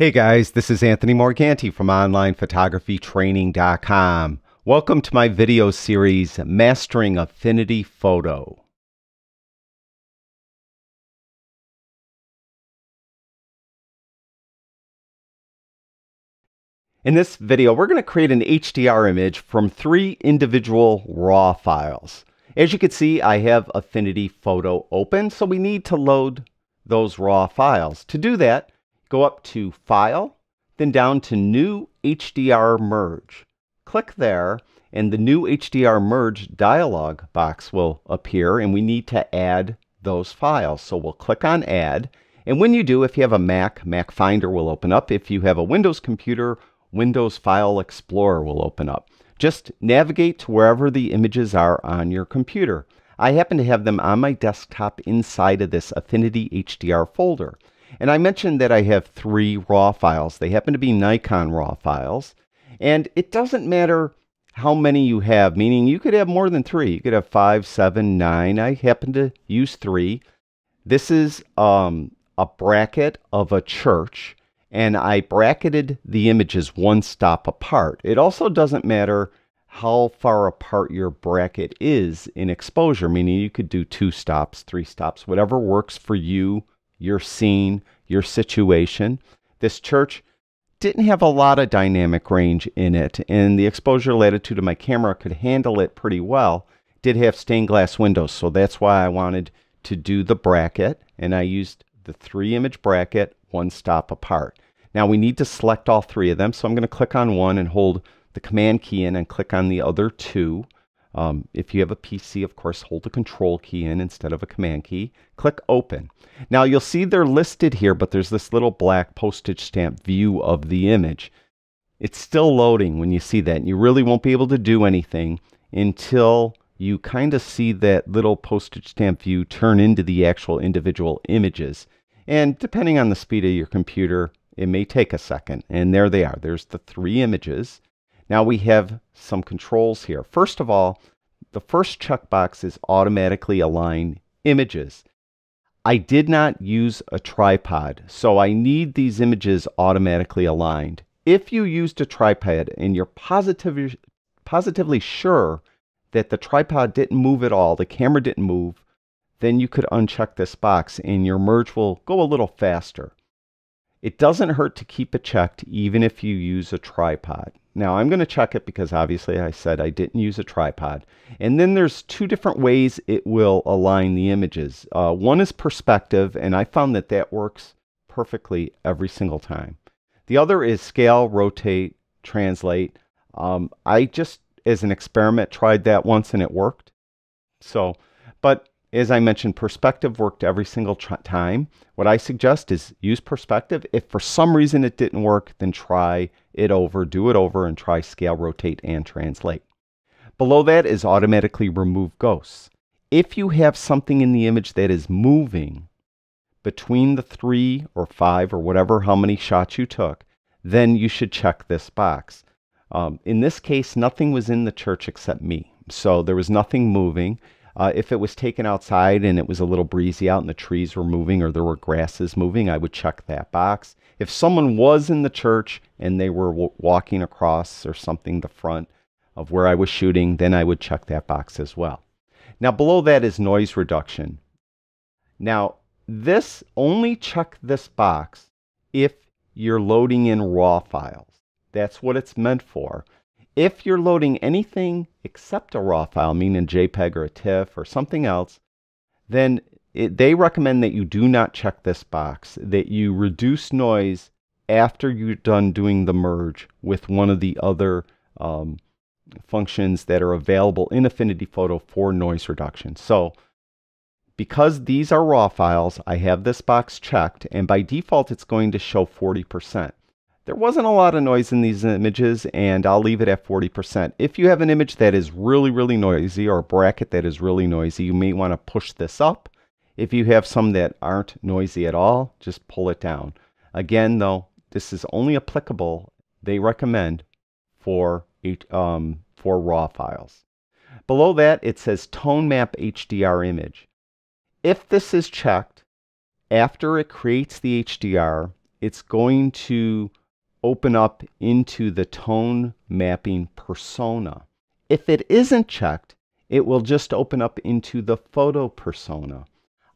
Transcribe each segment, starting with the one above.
Hey guys, this is Anthony Morganti from OnlinePhotographyTraining.com. Welcome to my video series, Mastering Affinity Photo. In this video, we're going to create an HDR image from three individual RAW files. As you can see, I have Affinity Photo open, so we need to load those RAW files. To do that, go up to File, then down to New HDR Merge. Click there, and the New HDR Merge dialog box will appear, and we need to add those files. So we'll click on Add, and when you do, if you have a Mac, Mac Finder will open up. If you have a Windows computer, Windows File Explorer will open up. Just navigate to wherever the images are on your computer. I happen to have them on my desktop inside of this Affinity HDR folder. And I mentioned that I have three RAW files. They happen to be Nikon RAW files. And it doesn't matter how many you have, meaning you could have more than three. You could have five, seven, nine. I happen to use three. This is um, a bracket of a church and I bracketed the images one stop apart. It also doesn't matter how far apart your bracket is in exposure, meaning you could do two stops, three stops, whatever works for you, your scene, your situation. This church didn't have a lot of dynamic range in it, and the exposure latitude of my camera could handle it pretty well. Did have stained glass windows, so that's why I wanted to do the bracket, and I used the three image bracket one stop apart. Now we need to select all three of them. So I'm going to click on one and hold the command key in and click on the other two. Um, if you have a PC, of course, hold the control key in instead of a command key. Click open. Now you'll see they're listed here, but there's this little black postage stamp view of the image. It's still loading when you see that. And you really won't be able to do anything until you kind of see that little postage stamp view turn into the actual individual images. And depending on the speed of your computer, it may take a second. And there they are. There's the three images. Now we have some controls here. First of all, the first checkbox is automatically align images. I did not use a tripod, so I need these images automatically aligned. If you used a tripod and you're positively, positively sure that the tripod didn't move at all, the camera didn't move, then you could uncheck this box and your merge will go a little faster. It doesn't hurt to keep it checked even if you use a tripod. Now I'm going to check it because obviously I said I didn't use a tripod. And then there's two different ways it will align the images. Uh, one is perspective and I found that that works perfectly every single time. The other is scale, rotate, translate. Um, I just as an experiment tried that once and it worked. So, but as I mentioned, perspective worked every single time. What I suggest is use perspective. If for some reason it didn't work, then try it over, do it over, and try scale, rotate, and translate. Below that is automatically remove ghosts. If you have something in the image that is moving between the three or five or whatever, how many shots you took, then you should check this box. Um, in this case, nothing was in the church except me. So there was nothing moving. Uh, if it was taken outside and it was a little breezy out and the trees were moving or there were grasses moving, I would check that box. If someone was in the church and they were w- walking across or something the front of where I was shooting, then I would check that box as well. Now, below that is noise reduction. Now, this only check this box if you're loading in RAW files. That's what it's meant for. If you're loading anything except a RAW file, meaning JPEG or a TIFF or something else, then it, they recommend that you do not check this box, that you reduce noise after you're done doing the merge with one of the other um, functions that are available in Affinity Photo for noise reduction. So because these are RAW files, I have this box checked, and by default it's going to show 40%. There wasn't a lot of noise in these images, and I'll leave it at 40%. If you have an image that is really, really noisy, or a bracket that is really noisy, you may want to push this up. If you have some that aren't noisy at all, just pull it down. Again, though, this is only applicable, they recommend, for, um, for RAW files. Below that, it says Tone Map HDR image. If this is checked, after it creates the HDR, it's going to open up into the tone mapping persona. If it isn't checked, it will just open up into the photo persona.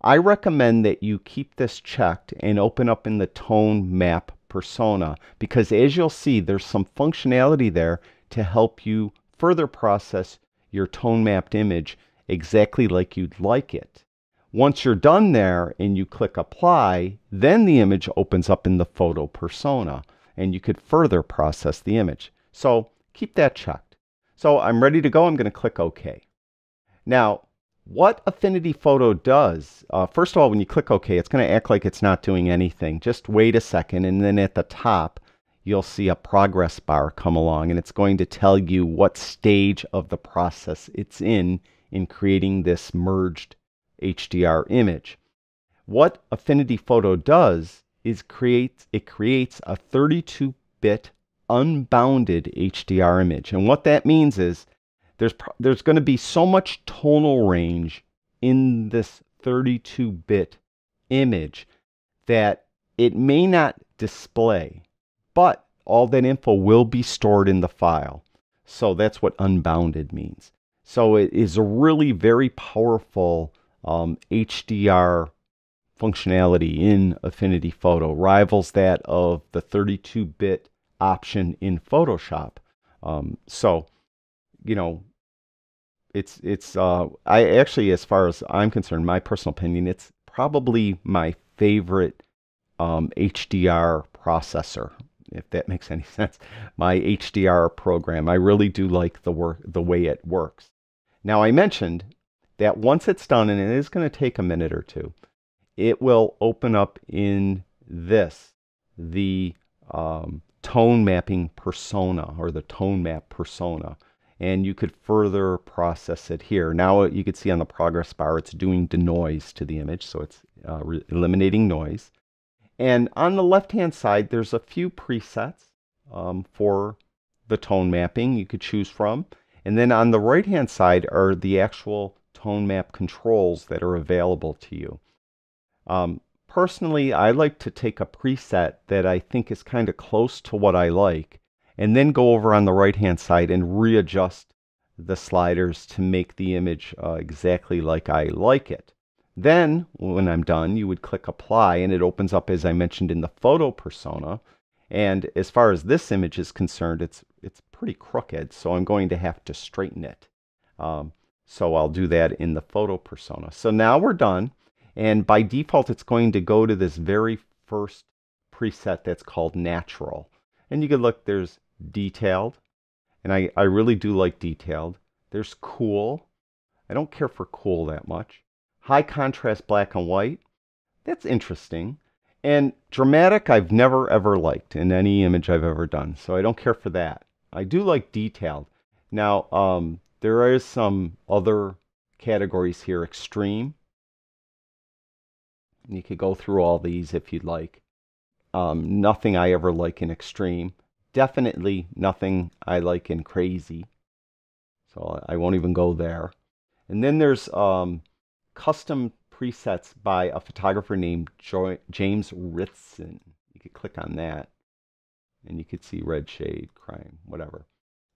I recommend that you keep this checked and open up in the tone map persona because as you'll see, there's some functionality there to help you further process your tone mapped image exactly like you'd like it. Once you're done there and you click apply, then the image opens up in the photo persona and you could further process the image. So keep that checked. So I'm ready to go. I'm going to click OK. Now, what Affinity Photo does, uh, first of all, when you click OK, it's going to act like it's not doing anything. Just wait a second, and then at the top, you'll see a progress bar come along, and it's going to tell you what stage of the process it's in in creating this merged HDR image. What Affinity Photo does is create, it creates a 32-bit unbounded HDR image. And what that means is there's, there's going to be so much tonal range in this 32-bit image that it may not display, but all that info will be stored in the file. So that's what unbounded means. So it is a really very powerful um, HDR functionality in Affinity Photo, rivals that of the 32-bit option in Photoshop. Um, so, you know, it's it's uh, I actually, as far as I'm concerned, my personal opinion, it's probably my favorite um, HDR processor, if that makes any sense. My HDR program, I really do like the work, the way it works. Now, I mentioned that once it's done, and it is going to take a minute or two, it will open up in this, the um, tone mapping persona or the tone map persona. And you could further process it here. Now you can see on the progress bar, it's doing denoise to the image, so it's uh, eliminating noise. And on the left-hand side, there's a few presets um, for the tone mapping you could choose from. And then on the right-hand side are the actual tone map controls that are available to you. Um, personally, I like to take a preset that I think is kind of close to what I like and then go over on the right hand side and readjust the sliders to make the image uh, exactly like I like it. Then, when I'm done, you would click apply and it opens up as I mentioned in the photo persona. And as far as this image is concerned, it's, it's pretty crooked, so I'm going to have to straighten it. Um, so I'll do that in the photo persona. So now we're done. And by default, it's going to go to this very first preset that's called natural. And you can look, there's detailed. And I, I really do like detailed. There's cool. I don't care for cool that much. High contrast black and white. That's interesting. And dramatic, I've never ever liked in any image I've ever done. So I don't care for that. I do like detailed. Now, um, there is some other categories here. Extreme. You could go through all these if you'd like. Um, nothing I ever like in extreme. Definitely nothing I like in crazy. So I won't even go there. And then there's um, custom presets by a photographer named jo James Ritson. You could click on that and you could see red shade, crime, whatever.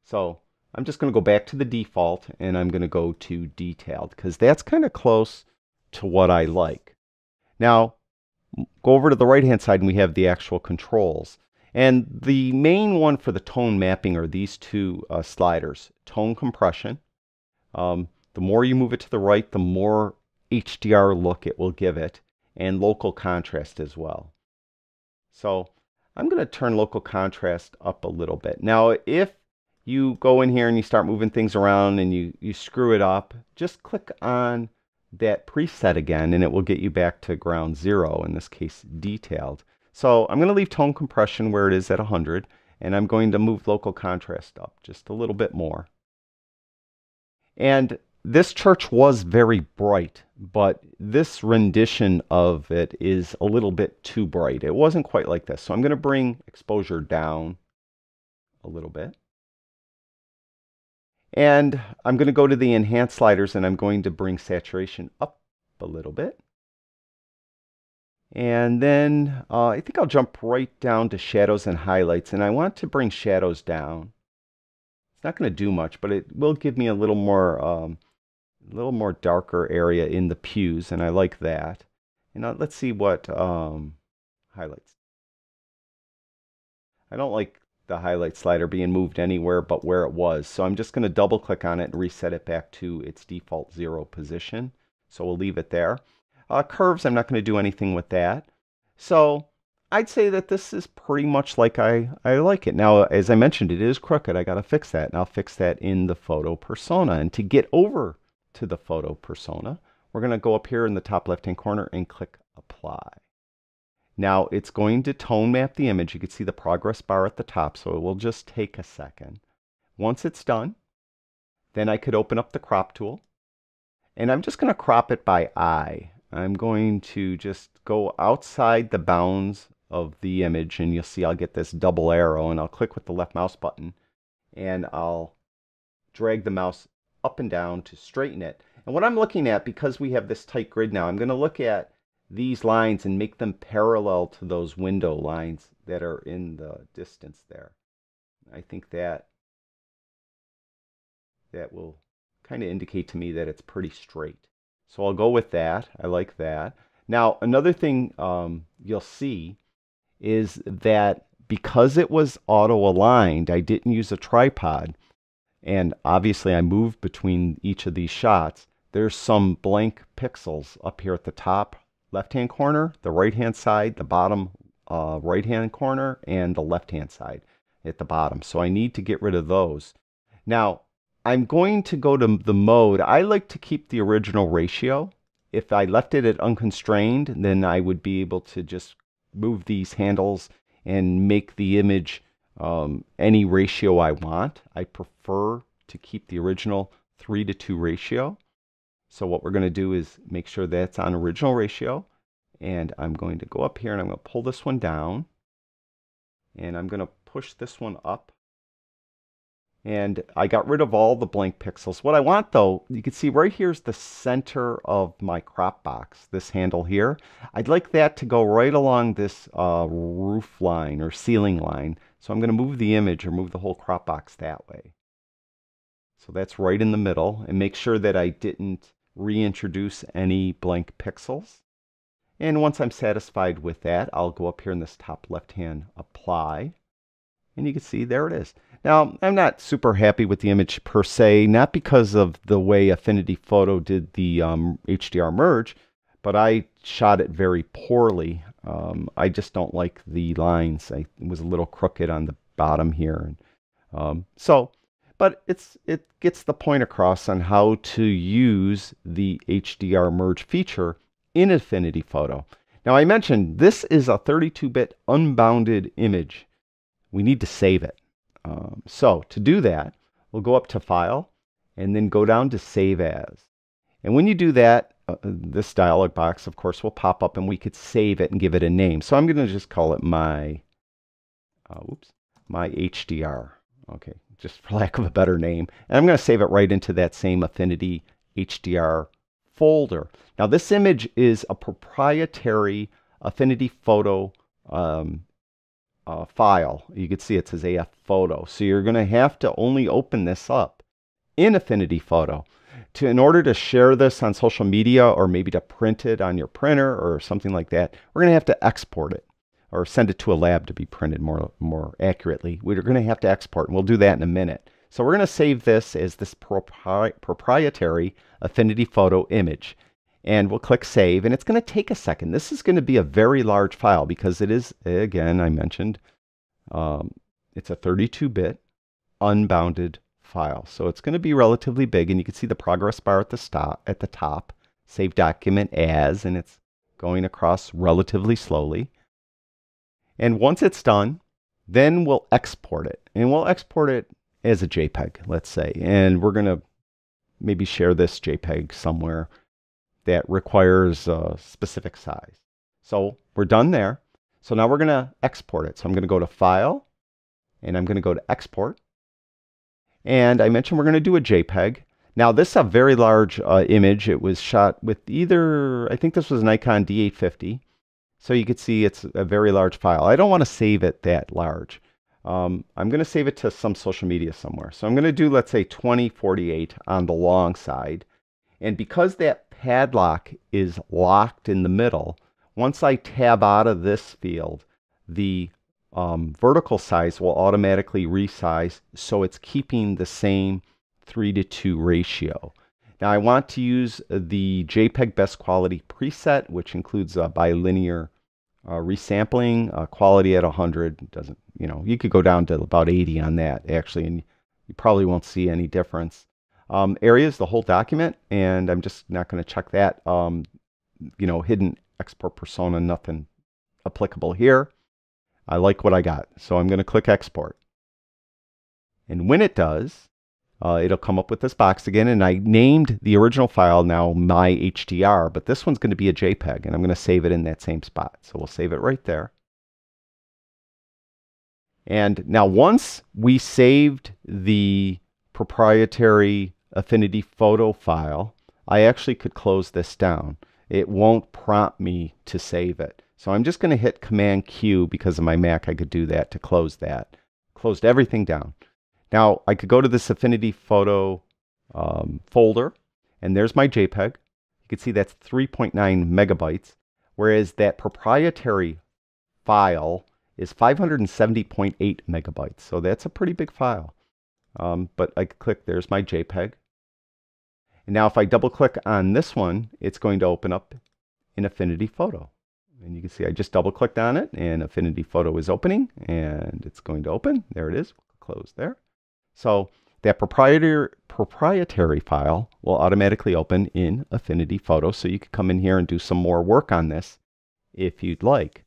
So I'm just going to go back to the default and I'm going to go to detailed because that's kind of close to what I like. Now, go over to the right hand side and we have the actual controls. And the main one for the tone mapping are these two uh, sliders, tone compression. Um, the more you move it to the right, the more HDR look it will give it, and local contrast as well. So I'm going to turn local contrast up a little bit. Now, if you go in here and you start moving things around and you, you screw it up, just click on that preset again and it will get you back to ground zero, in this case detailed. So I'm going to leave tone compression where it is at 100 and I'm going to move local contrast up just a little bit more. And this church was very bright, but this rendition of it is a little bit too bright. It wasn't quite like this. So I'm going to bring exposure down a little bit. And I'm going to go to the enhance sliders and I'm going to bring saturation up a little bit. And then uh, I think I'll jump right down to shadows and highlights. And I want to bring shadows down. It's not going to do much, but it will give me a little more, um, a little more darker area in the pews, and I like that. And uh, let's see what um, highlights. I don't like the highlight slider being moved anywhere but where it was. So I'm just going to double click on it and reset it back to its default zero position. So we'll leave it there. Uh, curves, I'm not going to do anything with that. So I'd say that this is pretty much like I, I like it. Now, as I mentioned, it is crooked. I got to fix that. And I'll fix that in the photo persona. And to get over to the photo persona, we're going to go up here in the top left-hand corner and click Apply. Now it's going to tone map the image. You can see the progress bar at the top, so it will just take a second. Once it's done, then I could open up the crop tool. And I'm just going to crop it by eye. I'm going to just go outside the bounds of the image and you'll see I'll get this double arrow and I'll click with the left mouse button and I'll drag the mouse up and down to straighten it. And what I'm looking at, because we have this tight grid now, I'm going to look at these lines and make them parallel to those window lines that are in the distance there. I think that that will kind of indicate to me that it's pretty straight. So I'll go with that. I like that. Now, another thing um, you'll see is that because it was auto-aligned, I didn't use a tripod, and obviously I moved between each of these shots, there's some blank pixels up here at the top left-hand corner, the right-hand side, the bottom uh, right-hand corner, and the left-hand side at the bottom. So I need to get rid of those. Now, I'm going to go to the mode. I like to keep the original ratio. If I left it at unconstrained, then I would be able to just move these handles and make the image um, any ratio I want. I prefer to keep the original 3 to 2 ratio. So what we're going to do is make sure that's on original ratio. And I'm going to go up here and I'm going to pull this one down. And I'm going to push this one up. And I got rid of all the blank pixels. What I want though, you can see right here is the center of my crop box, this handle here. I'd like that to go right along this uh, roof line or ceiling line. So I'm going to move the image or move the whole crop box that way. So that's right in the middle and make sure that I didn't reintroduce any blank pixels. And once I'm satisfied with that, I'll go up here in this top left hand apply. And you can see there it is. Now, I'm not super happy with the image per se, not because of the way Affinity Photo did the um, HDR merge, but I shot it very poorly. Um, I just don't like the lines. I, was a little crooked on the bottom here. Um, so but it's it gets the point across on how to use the HDR merge feature in Affinity Photo. Now I mentioned this is a 32-bit unbounded image. We need to save it. Um, so to do that, we'll go up to File and then go down to Save As. And when you do that, uh, this dialog box, of course, will pop up and we could save it and give it a name. So I'm going to just call it my, uh, whoops, my HDR. Okay, just for lack of a better name. And I'm going to save it right into that same Affinity HDR folder. Now this image is a proprietary Affinity Photo um, uh, file. You can see it says AF Photo. So you're going to have to only open this up in Affinity Photo. To, in order to share this on social media or maybe to print it on your printer or something like that, we're going to have to export it or send it to a lab to be printed more, more accurately. We're going to have to export, and we'll do that in a minute. So we're going to save this as this propri proprietary Affinity Photo image. And we'll click Save, and it's going to take a second. This is going to be a very large file because it is, again, I mentioned, um, it's a 32-bit unbounded file. So it's going to be relatively big, and you can see the progress bar at the, stop, at the top. Save document as, and it's going across relatively slowly. And once it's done, then we'll export it. And we'll export it as a JPEG, let's say. And we're going to maybe share this JPEG somewhere that requires a specific size. So we're done there. So now we're going to export it. So I'm going to go to File, and I'm going to go to Export. And I mentioned we're going to do a JPEG. Now this is a very large uh, image. It was shot with either, I think this was a Nikon D850 So you can see it's a very large file. I don't want to save it that large. Um, I'm going to save it to some social media somewhere. So I'm going to do, let's say, 2048 on the long side. And because that padlock is locked in the middle, once I tab out of this field, the um, vertical size will automatically resize so it's keeping the same 3 to 2 ratio. Now I want to use the JPEG best quality preset, which includes a bilinear uh, resampling, uh, quality at 100 doesn't, you know, you could go down to about 80 on that actually, and you probably won't see any difference. Um, areas, the whole document, and I'm just not going to check that. Um, you know, hidden export persona, nothing applicable here. I like what I got, so I'm going to click export. And when it does, uh, it'll come up with this box again. And I named the original file now my HDR, but this one's going to be a JPEG, and I'm going to save it in that same spot. So we'll save it right there. And now once we saved the proprietary Affinity photo file, I actually could close this down. It won't prompt me to save it. So I'm just going to hit Command Q because of my Mac. I could do that to close that. Closed everything down. Now I could go to this Affinity Photo um, folder, and there's my JPEG. You can see that's 3.9 megabytes, whereas that proprietary file is 570.8 megabytes. So that's a pretty big file. Um, but I click, there's my JPEG. And now if I double click on this one, it's going to open up in Affinity Photo. And you can see I just double clicked on it and Affinity Photo is opening and it's going to open. There it is, close there. So that proprietary, proprietary file will automatically open in Affinity Photo. So you can come in here and do some more work on this if you'd like.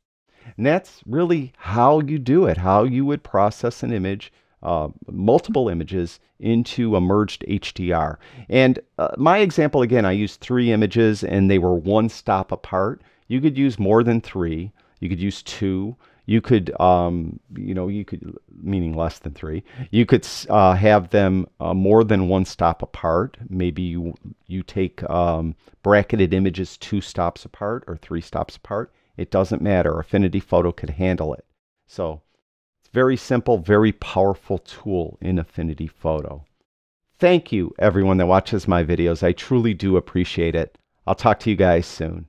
And that's really how you do it, how you would process an image, uh, multiple images into a merged HDR. And uh, my example, again, I used three images and they were one stop apart. You could use more than three. You could use two you could um, you know you could meaning less than three you could uh, have them uh, more than one stop apart. Maybe you you take um, bracketed images two stops apart or three stops apart. It doesn't matter. Affinity photo could handle it. So it's very simple very powerful tool in affinity photo. Thank you everyone that watches my videos. I truly do appreciate it. I'll talk to you guys soon